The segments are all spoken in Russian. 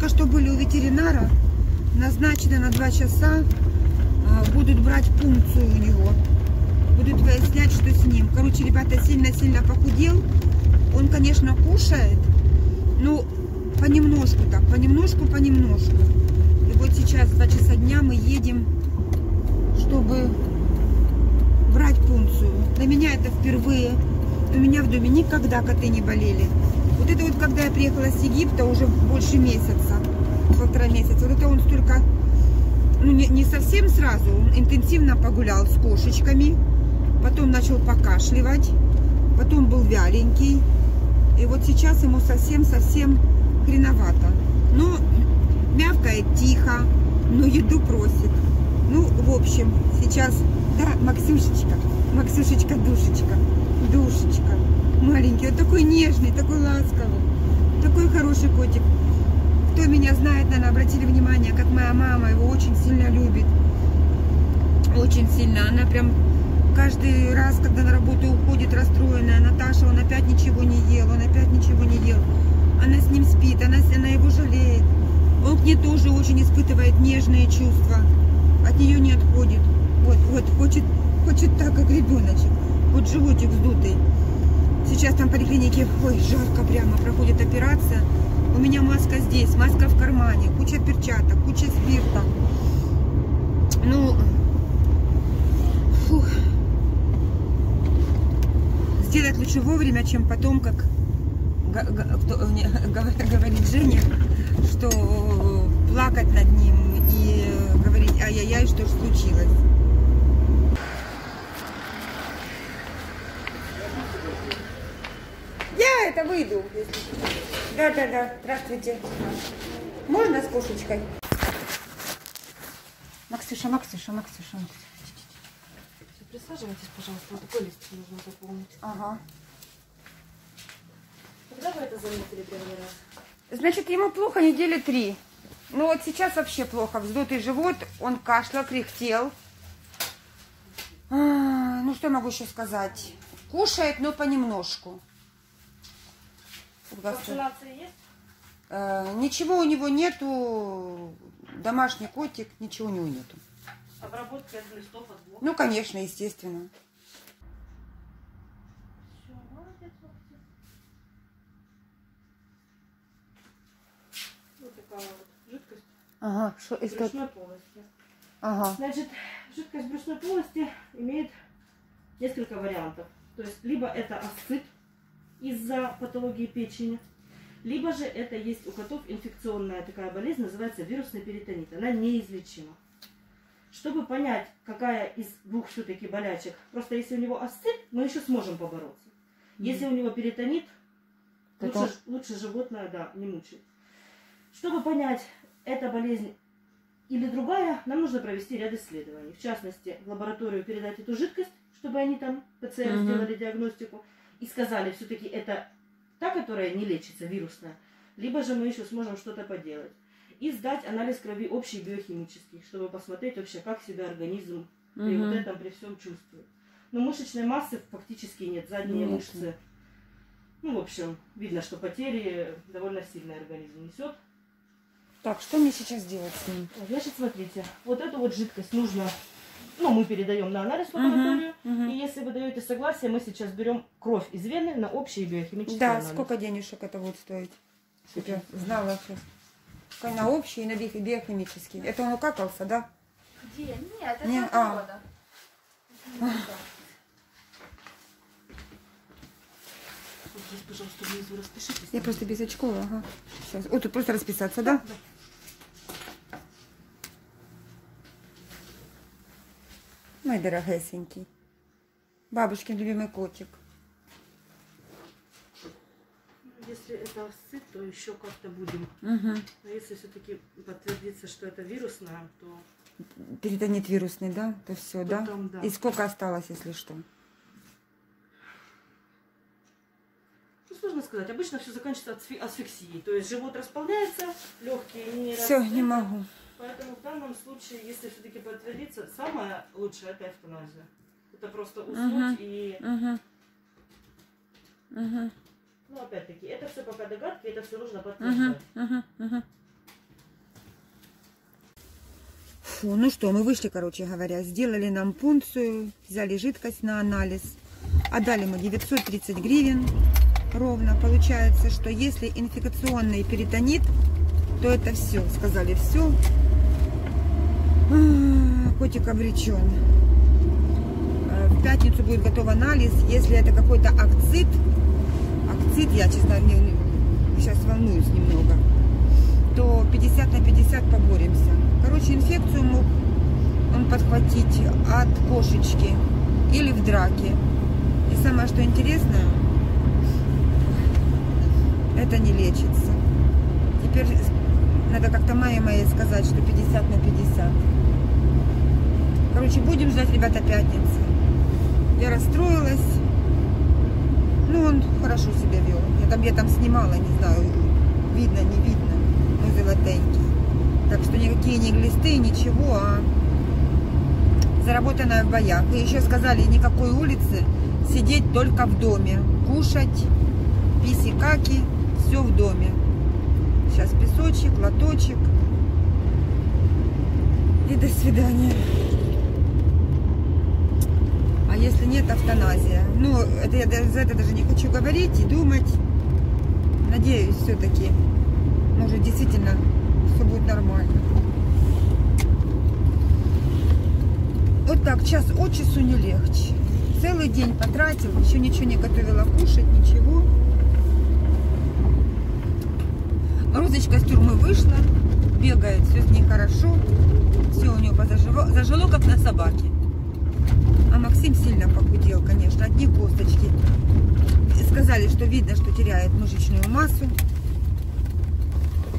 только что были у ветеринара, назначены на 2 часа, а, будут брать пункцию у него. Будут выяснять, что с ним. Короче, ребята, сильно-сильно похудел. Он, конечно, кушает, но понемножку так, понемножку, понемножку. И вот сейчас 2 часа дня мы едем, чтобы брать пункцию. Для меня это впервые. У меня в доме никогда коты не болели. Это вот, когда я приехала с Египта, уже больше месяца, полтора месяца, вот это он столько, ну не, не совсем сразу, он интенсивно погулял с кошечками, потом начал покашливать, потом был вяленький, и вот сейчас ему совсем-совсем хреновато. Но мявкает тихо, но еду просит. Ну, в общем, сейчас, да, Максюшечка, Максюшечка, душечка, душечка, маленький, он такой нежный, такой ласковый, такой хороший котик. Кто меня знает, наверное, обратили внимание, как моя мама его очень сильно любит. Очень сильно. Она прям каждый раз, когда на работу уходит расстроенная, Наташа, он опять ничего не ел, он опять ничего не ел. Она с ним спит, она, она его жалеет. Он к ней тоже очень испытывает нежные чувства. От нее не отходит. Вот, вот, хочет, хочет так, как ребеночек. Вот животик вздутый. Сейчас там в поликлинике, ой, жарко прямо, проходит операция. У меня маска здесь, маска в кармане, куча перчаток, куча спирта. Ну, фух. Сделать лучше вовремя, чем потом, как говорит Женя, что плакать над ним и говорить, ай-яй-яй, что ж случилось. Это выйду. Да, да, да. Здравствуйте. Можно с кошечкой? Максюша, Максюша, Максюша. Всё, Присаживайтесь, пожалуйста. Вот такой лист нужно заполнить. Ага. Когда вы это заметили первый раз? Значит, ему плохо недели три. Ну вот сейчас вообще плохо. Вздутый живот, он кашлял, кряхтел. А, Ну что я могу еще сказать? Кушает, но понемножку. Вакцинация есть? Э, Ничего у него нету. Домашний котик, ничего у него нету. Обработка от листов, от блок. Ну, конечно, естественно. Всё, молодец, Максим. Вот такая вот жидкость Ага, что в брюшной полости. Ага. Значит, жидкость брюшной полости имеет несколько вариантов. То есть, либо это асцит из-за патологии печени, либо же это есть у котов инфекционная такая болезнь, называется вирусный перитонит. Она неизлечима. Чтобы понять, какая из двух все-таки болячек, просто если у него асцит, мы еще сможем побороться. Если у него перитонит, Так лучше, лучше животное, да, не мучить. Чтобы понять, эта болезнь или другая, нам нужно провести ряд исследований. В частности, в лабораторию передать эту жидкость, чтобы они там ПЦР Мгм. сделали диагностику и сказали, все-таки это та, которая не лечится, вирусная, либо же мы еще сможем что-то поделать. И сдать анализ крови общий биохимический, чтобы посмотреть вообще, как себя организм при вот этом, при всем чувствует. Но мышечной массы фактически нет, задние Конечно. мышцы. Ну, в общем, видно, что потери довольно сильный организм несет. Так, что мне сейчас делать с ним? Значит, смотрите, вот эту вот жидкость нужно, ну, мы передаем на анализ в лабораторию, мгм. и если вы даете согласие, мы сейчас берем кровь из вены на общий биохимический Да, анализ. сколько денежек это будет стоить? Я знала сейчас. На общий и на био- биохимический. Это он укакался, да? Где? Нет, это Не, а. здесь, пожалуйста, внизу распишитесь. Я просто без очков, ага. Сейчас. Вот тут просто расписаться, да? Мой дорогесенький. Бабушкин любимый котик. Если это асцит, то еще как-то будем. Угу. А если все-таки подтвердится, что это вирусное, то Перитонит вирусный, да? То все, да? Да. И сколько осталось, если что? ну, сложно сказать. Обычно все заканчивается асфи- асфиксией. То есть живот располняется, легкие не Все, не могу. Поэтому в данном случае, если все-таки подтвердится, самое лучшее это эвтаназия. Это просто уснуть Мгм. и. Угу. ну опять-таки, это все пока догадки, это все нужно подтверждать. Угу. Фу, ну что, мы вышли, короче говоря, сделали нам пункцию, взяли жидкость на анализ, отдали мы 930 гривен ровно. Получается, что если инфекционный перитонит, то это все, сказали все. Котик обречен. Э, В пятницу будет готов анализ. Если это какой-то акцит, акцит, я, честно, не- сейчас волнуюсь немного, то 50 на 50 поборемся. Короче, инфекцию мог он подхватить от кошечки или в драке. И самое, что интересное, это не лечится. Теперь надо как-то маме моей сказать, что 50 на 50. Короче, будем ждать, ребята, пятницы. Я расстроилась. Ну, он хорошо себя вел. Я там, я там снимала, не знаю, видно, не видно. Ну, золотенький. Так что никакие не глисты, ничего, а заработанная в боях. И еще сказали, никакой улицы, сидеть только в доме. Кушать, писи-каки, все в доме. Песочек, лоточек. И до свидания. А если нет, автоназия. Ну, это я за это даже не хочу говорить и думать. Надеюсь, все-таки, может, действительно все будет нормально. Вот так, час от часу не легче. Целый день потратил, еще ничего не готовила кушать, ничего. Розочка с тюрьмы вышла, бегает, все с ней хорошо. Все у нее позажило, зажило, как на собаке. А Максим сильно похудел, конечно, одни косточки. Сказали, что видно, что теряет мышечную массу.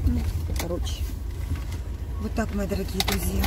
Ну, короче, вот так, мои дорогие друзья.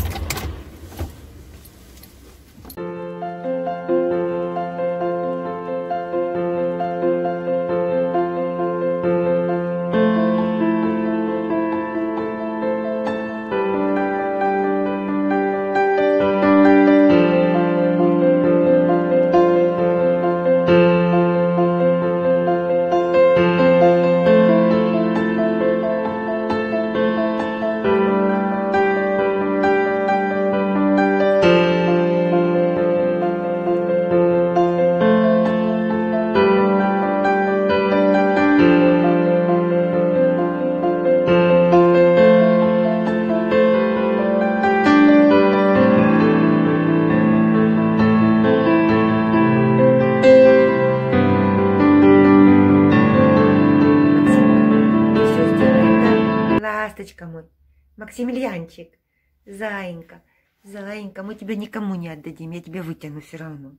Мой, Максимilianчик, заинька, заинька, мы тебя никому не отдадим, я тебя вытяну все равно.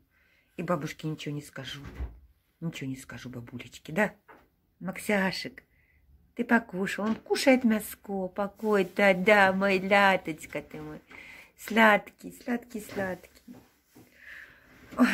И бабушке ничего не скажу. Ничего не скажу бабулечке, да? Максяшек, ты покушал, он кушает мяско, покой, да, да, мой ляточка ты мой. Сладкий, сладкий, сладкий. Ой.